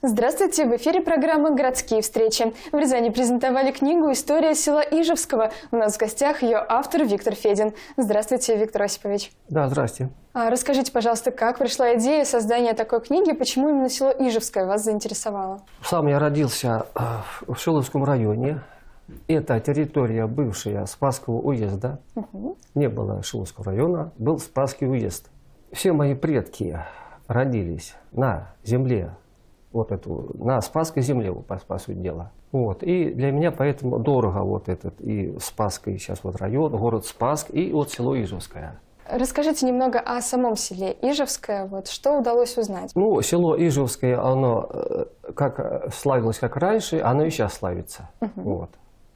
Здравствуйте! В эфире программа «Городские встречи». В Рязани презентовали книгу «История села Ижевского». У нас в гостях ее автор Виктор Федин. Здравствуйте, Виктор Осипович. Да, здрасте. А расскажите, пожалуйста, как пришла идея создания такой книги, почему именно село Ижевское вас заинтересовало? Сам я родился э, в Шиловском районе. Это территория бывшая Спасского уезда. Угу. Не было Шиловского района, был Спасский уезд. Все мои предки родились на земле вот эту, на Спасской земле, по, по сути дела. Вот. И для меня поэтому дорого вот этот и Спасский сейчас вот район, город Спаск и вот село Ижевское. Расскажите немного о самом селе Ижевское. Вот что удалось узнать? Ну, село Ижевское, оно э, как славилось как раньше, оно и сейчас славится. Угу. Вот.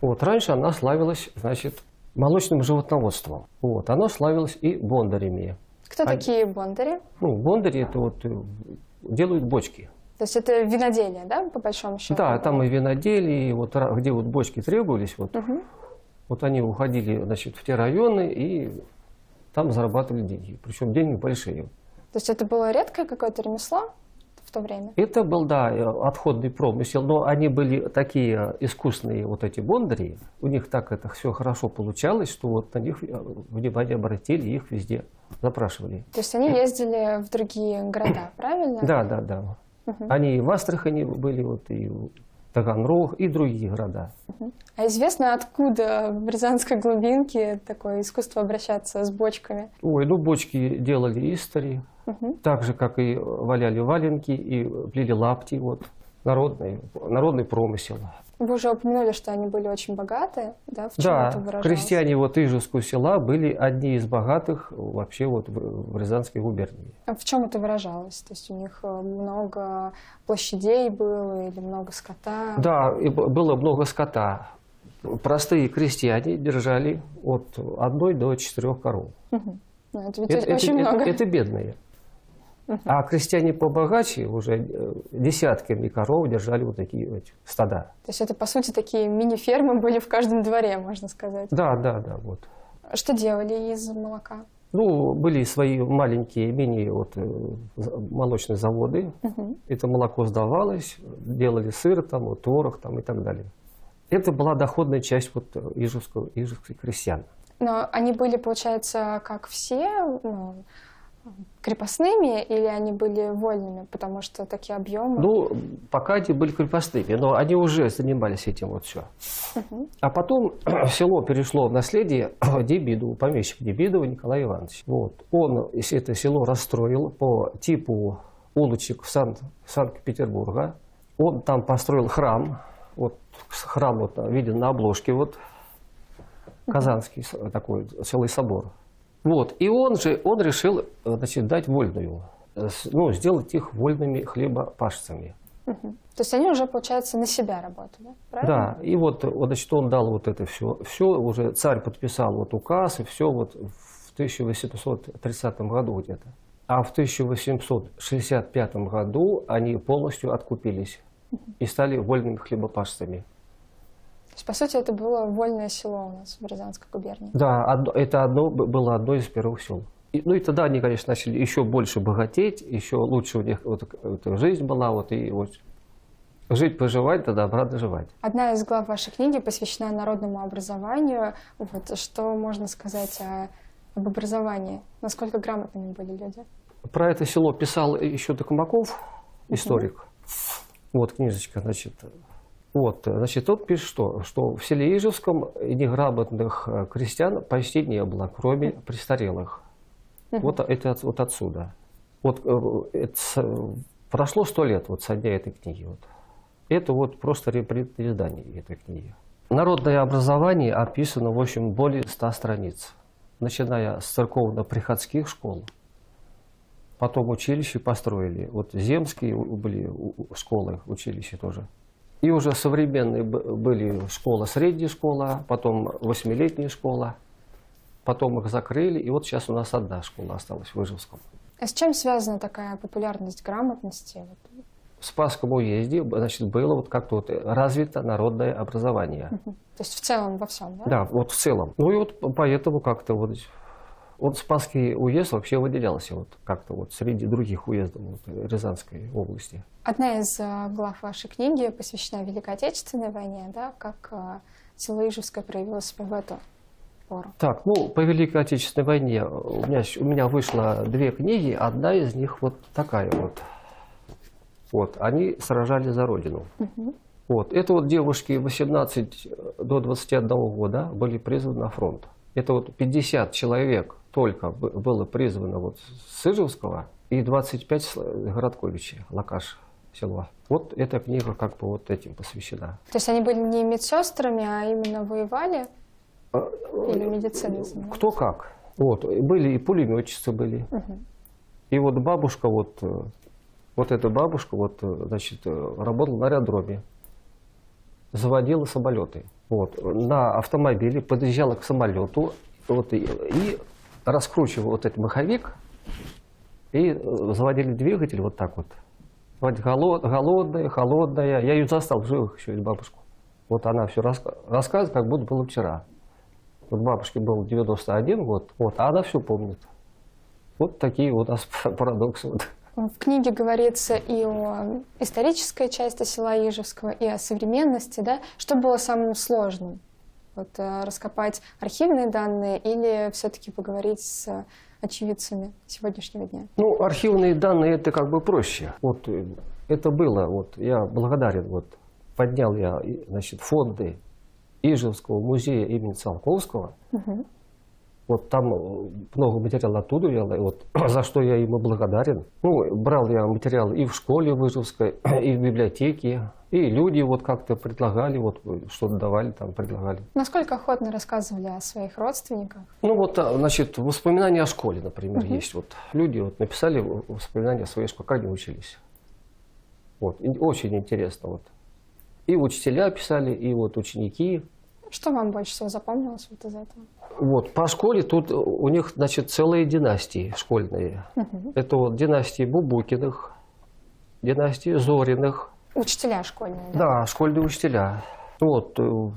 вот раньше оно славилось, значит, молочным животноводством. Вот. Оно славилось и бондарями. Кто а, такие бондари? Ну, бондари это вот э, делают бочки. То есть это виноделие, да, по большому счету? Да, там и виноделие, и вот где вот бочки требовались, вот, угу. вот они уходили, значит, в те районы и там зарабатывали деньги. Причем деньги большие. То есть это было редкое какое-то ремесло в то время? Это был, да, отходный промысел, но они были такие искусные, вот эти бондари, у них так это все хорошо получалось, что вот на них внимание обратили, их везде запрашивали. То есть они ездили в другие города, правильно? Да, да, да. Угу. Они и в Астрахани были, вот, и Таганрог, и другие города. Угу. А известно, откуда в Рязанской глубинке такое искусство обращаться с бочками? Ой, ну бочки делали истори, угу. так же, как и валяли валенки, и плели лапти, вот, народный, народный промысел. Вы уже упомянули, что они были очень богатые, да? В чем да, это выражалось? крестьяне вот Ижевского села были одни из богатых вообще вот в, в Рязанской губернии. А в чем это выражалось? То есть у них э, много площадей было или много скота? Да, было много скота. Простые крестьяне держали от одной до четырех коров. Угу. Ну, это ведь это, очень это, много. Это, это бедные. А крестьяне побогаче уже э, десятками коров держали вот такие вот стада. То есть это, по сути, такие мини-фермы были в каждом дворе, можно сказать? Да, да, да. Вот. Что делали из молока? Ну, были свои маленькие мини вот, э, молочные заводы. Угу. Это молоко сдавалось, делали сыр, там, вот, творог там, и так далее. Это была доходная часть вот, ижевского, ижевских крестьян. Но они были, получается, как все, ну, крепостными или они были вольными, потому что такие объемы? Ну, пока они были крепостными, но они уже занимались этим вот все. Угу. А потом село перешло в наследие Дебидову, помещик Дебидова Николай Иванович. Вот. Он это село расстроил по типу улочек в Сан- Санкт-Петербурга. Он там построил храм, вот храм вот виден на обложке, вот Казанский такой целый собор. Вот. И он же он решил значит, дать вольную, ну, сделать их вольными хлебопашцами. Угу. То есть они уже, получается, на себя работали, правильно? Да, и вот, вот значит, он дал вот это все. Все, уже царь подписал вот указ, и все вот в 1830 году где-то. А в 1865 году они полностью откупились и стали вольными хлебопашцами. То есть, по сути, это было вольное село у нас в Рязанской губернии. Да, одно, это одно, было одно из первых сел. И, ну и тогда они, конечно, начали еще больше богатеть, еще лучше у них вот, вот, жизнь была, вот и вот жить, поживать, тогда добра доживать. Одна из глав вашей книги посвящена народному образованию. Вот, что можно сказать о, об образовании? Насколько грамотными были люди? Про это село писал еще Токмаков, историк. Угу. Вот книжечка, значит, вот, значит, тут пишет, что, что в селе Ижевском неграмотных э, крестьян почти не было, кроме престарелых. Вот это вот отсюда. Вот э, это, прошло сто лет вот со дня этой книги. Вот. Это вот просто издание этой книги. Народное образование описано, в общем, более ста страниц. Начиная с церковно-приходских школ, потом училища построили. Вот земские были школы, училища тоже. И уже современные были школа, средняя школа, потом восьмилетняя школа, потом их закрыли, и вот сейчас у нас одна школа осталась в Ижевском. А с чем связана такая популярность грамотности? В Спасском уезде значит, было вот как-то вот развито народное образование. То есть в целом во всем, да? Да, вот в целом. Ну и вот поэтому как-то вот Вот Спасский уезд вообще выделялся вот как-то вот среди других уездов вот, Рязанской области. Одна из э, глав вашей книги посвящена Великой Отечественной войне, да, как э, село Ижевское проявило себя в эту пору. Так, ну, по Великой Отечественной войне у меня, у меня вышло две книги, одна из них вот такая вот. Вот, они сражались за Родину. Мгм. Вот, это вот девушки 18 до 21 года были призваны на фронт. Это вот 50 человек только было призвано вот с Ижевского и 25 с Городковича, Лакаш село. Вот эта книга как бы вот этим посвящена. То есть они были не медсестрами, а именно воевали или медициной занимались? Кто как. Вот, были и пулеметчицы были. Мгм. И вот бабушка, вот, э, вот эта бабушка, вот, э, значит, э, работала на аэродроме, заводила самолеты. Вот, на автомобиле подъезжала к самолету вот, и, и раскручивала вот этот маховик, и э, заводили двигатель вот так вот. Голод- голодная, холодная. Я ее застал в живых еще, эту бабушку. Вот она все рассказывает, как будто было вчера. Вот бабушке был 91 год, вот, а она все помнит. Вот такие вот парадоксы. В книге говорится и о исторической части села Ижевского, и о современности, да? Что было самым сложным? Вот э, раскопать архивные данные или все-таки поговорить с очевидцами сегодняшнего дня? Ну, архивные данные это как бы проще. Вот э, это было, вот я благодарен, вот поднял я, значит, фонды Ижевского музея имени Циолковского. Мгм. Вот там э, много материала оттуда я, вот, за что я ему благодарен. Ну, брал я материалы и в школе в Ижевской, и в библиотеке, и люди вот как-то предлагали, вот э, что-то давали, там предлагали. Насколько охотно рассказывали о своих родственниках? Ну вот, а, значит, воспоминания о школе, например, есть. Вот люди вот написали воспоминания о своей школе, как они учились. Вот, и очень интересно. Вот. И учителя писали, и вот ученики. Что вам больше всего запомнилось вот из этого? Вот, по школе тут у них, значит, целые династии школьные. Мгм. Это вот династии Бубукиных, династии Зориных, Учителя школьные, да? Да, школьные учителя. Вот, э,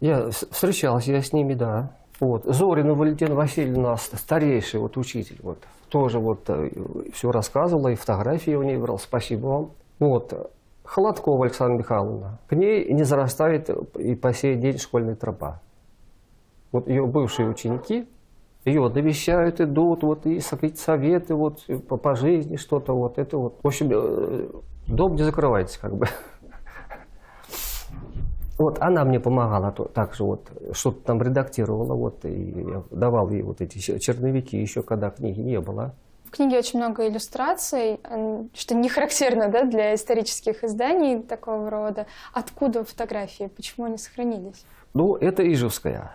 я встречался я с ними, да. Вот. Зорина Валентина Васильевна, старейший вот учитель, вот, тоже вот все рассказывала, и фотографии у нее брал, спасибо вам. Вот. э, Холодкова Александра Михайловна. К ней не зарастает и по сей день школьная тропа. Вот ее бывшие ученики, ее навещают, идут, вот, и советы вот, э, по, по жизни, что-то вот, это вот. В общем, дом не закрывается, как бы. Вот она мне помогала также вот, что-то там редактировала, вот, и я давал ей вот эти чер- черновики еще, когда книги не было. В книге очень много иллюстраций, что не характерно да, для исторических изданий такого рода. Откуда фотографии? Почему они сохранились? Ну, это Ижевская.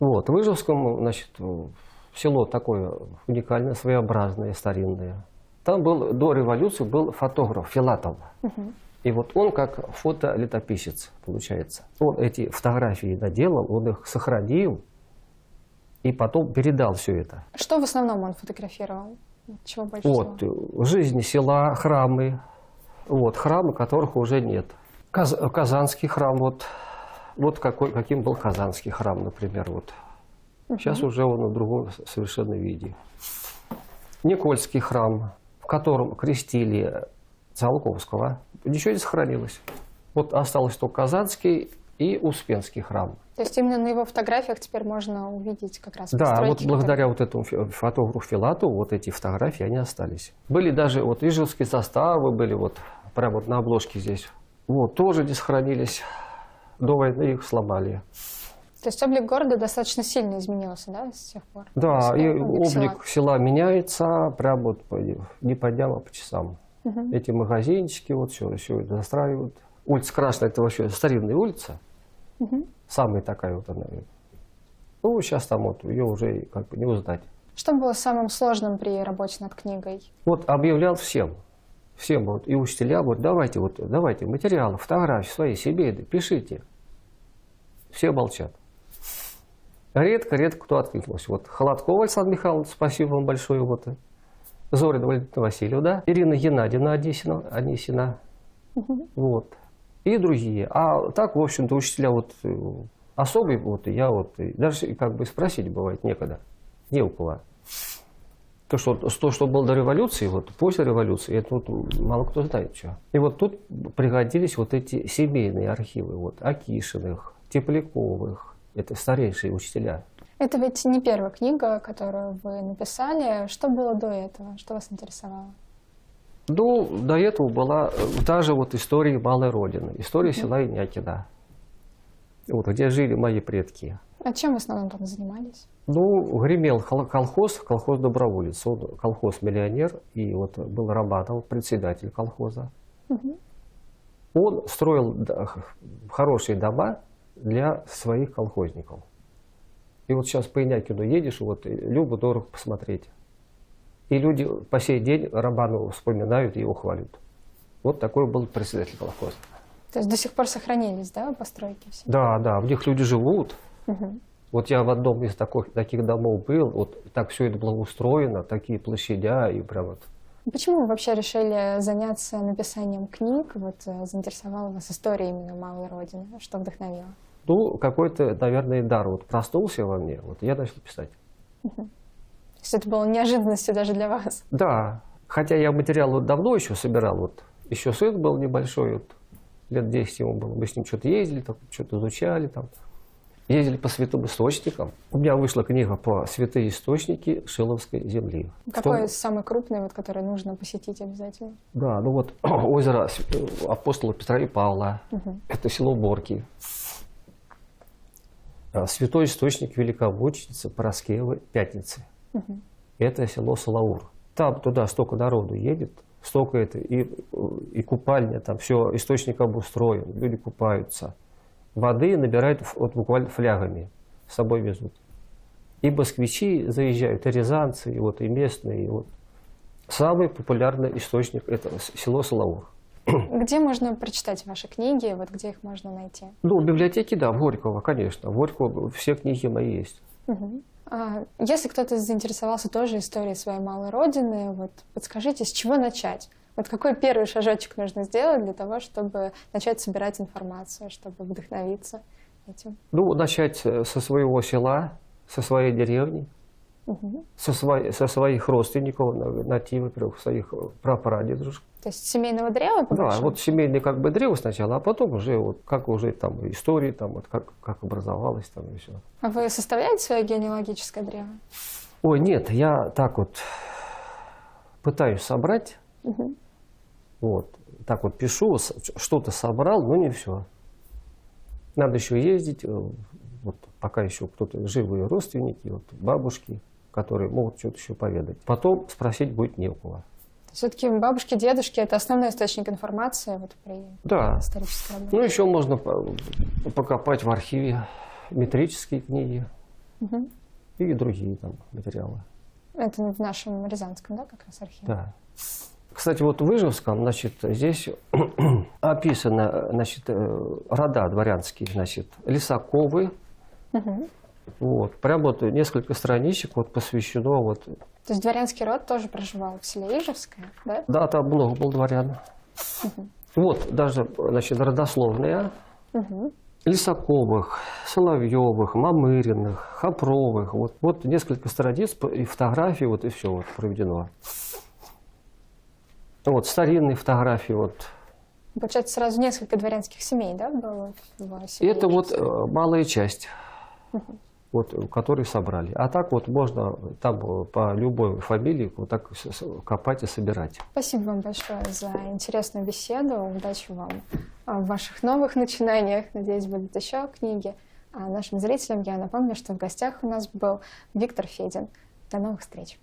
Вот, в Ижевском, значит, село такое уникальное, своеобразное, старинное. Там был, до революции был фотограф Филатов. Мгм. И вот он как фотолетописец, получается. Он эти фотографии наделал, он их сохранил, и потом передал все это. Что в основном он фотографировал? Чего больше Вот, всего? жизни села, храмы, вот, храмы, которых уже нет. Каз- Казанский храм, вот, вот какой, каким был Казанский храм, например, вот. Сейчас уже он в другом совершенно виде. Никольский храм, в котором крестили Циолковского, ничего не сохранилось. Вот осталось только Казанский и Успенский храм. То есть именно на его фотографиях теперь можно увидеть как раз Да, вот благодаря вот этому фотографу Филатову вот эти фотографии, они остались. Были даже вот ижевские составы, были вот прямо вот на обложке здесь. Вот, тоже не сохранились. До войны их сломали. То есть облик города достаточно сильно изменился, да, с тех пор? Да, и облик села. села меняется прямо вот по- не по дням, а по часам. Мгм. Эти магазинчики, вот все, все это застраивают. Улица Красная, это вообще старинная улица. Мгм. Самая такая вот она. Ну, сейчас там вот ее уже как бы не узнать. Что было самым сложным при работе над книгой? Вот объявлял всем, всем вот и учителям, вот давайте вот давайте материалы, фотографии свои семейные, пишите. Все молчат. Редко-редко кто откликнулся. Вот Холодкова Александр Михайлович, спасибо вам большое. Вот. Зорина Валентина Васильевна, Ирина Геннадьевна Одесина, Анисина. Вот. И другие. А так, в общем-то, учителя вот э, особые, вот я вот, и даже как бы спросить бывает некогда. не у кого. То, что, то, что было до революции, вот после революции, это вот мало кто знает что. И вот тут пригодились вот эти семейные архивы, вот Акишиных, Тепляковых, это старейшие учителя. Это ведь не первая книга, которую вы написали. Что было до этого? Что вас интересовало? Ну, до этого была та же вот история Малой Родины, история села Инякина, вот, где жили мои предки. А чем в основном там занимались? Ну, гремел колхоз, колхоз доброволец, он колхоз-миллионер, и вот был Романов, председатель колхоза. Угу. Он строил хорошие дома для своих колхозников. И вот сейчас по Инякину едешь, вот любо дорого посмотреть. И люди по сей день Роману вспоминают и его хвалят. Вот такой был председатель колхоза. То есть до сих пор сохранились, да, постройки все? Да, да, в них люди живут. Угу. Вот я в одном из таких, таких домов был, вот так все это было устроено, такие площадя и прям вот. Почему вы вообще решили заняться написанием книг? Вот э, заинтересовала вас история именно Малой Родины? Что вдохновило? Ну, какой-то, наверное, дар вот проснулся во мне, вот я начал писать. Угу. То есть это было неожиданностью даже для вас? Да, хотя я материал вот давно еще собирал, вот еще сын был небольшой, вот, лет 10 ему было, мы с ним что-то ездили, там, что-то изучали там ездили по святым источникам. У меня вышла книга по святые источники Шиловской земли. Какой том... самый крупный, вот, который нужно посетить обязательно? Да, ну вот озеро апостола Петра и Павла, угу. это село Борки. А, святой источник великомученицы Пороскевы Пятницы. Угу. Это село Салаур. Там туда столько народу едет, столько это, и, и купальня, там все, источник обустроен, люди купаются воды набирают вот буквально флягами, с собой везут. И москвичи заезжают, и рязанцы, и, вот, и местные. И вот. Самый популярный источник – это село Соловур. Где можно прочитать ваши книги, вот где их можно найти? Ну, в библиотеке, да, в Горького, конечно. В Горького все книги мои есть. Угу. А, если кто-то заинтересовался тоже историей своей малой родины, вот подскажите, с чего начать? Вот какой первый шажочек нужно сделать для того, чтобы начать собирать информацию, чтобы вдохновиться этим? Ну, начать э, со своего села, со своей деревни, угу. со, свои, со своих родственников, нативов, своих э, прапрадедушек. То есть семейного древа? Да, вот семейное как бы древо сначала, а потом уже вот как уже там истории, там вот как, как образовалось там и все. А вы составляете свое генеалогическое древо? Ой, нет, я так вот пытаюсь собрать. Угу. Вот. Так вот пишу, что-то собрал, но не все. Надо еще ездить, э, вот пока еще кто-то живые родственники, вот бабушки, которые могут что-то еще поведать. Потом спросить будет не у кого. Все-таки бабушки, дедушки – это основной источник информации вот, при да. исторической работе. Ну, еще можно покопать в архиве метрические книги угу. и другие там материалы. Это в нашем Рязанском, да, как раз архиве? Да. Кстати, вот в Выжевском, значит, здесь описаны, значит, э, рода дворянские, значит, Лисаковы. Угу. Вот, прям вот несколько страничек вот посвящено вот. То есть дворянский род тоже проживал в селе Ижевское, да? Да, там много было дворян. Угу. Вот, даже, значит, родословная. Угу. Лисаковых, Соловьевых, Мамыриных, Хопровых. Вот, вот несколько страниц и фотографий, вот и все вот проведено. Вот, старинные фотографии. Вот. Получается, сразу несколько дворянских семей, да, было в семье Это вот э, малая часть, угу. вот, которые собрали. А так вот можно там по любой фамилии вот так копать и собирать. Спасибо вам большое за интересную беседу. Удачи вам в ваших новых начинаниях. Надеюсь, будут еще книги. А нашим зрителям я напомню, что в гостях у нас был Виктор Федин. До новых встреч.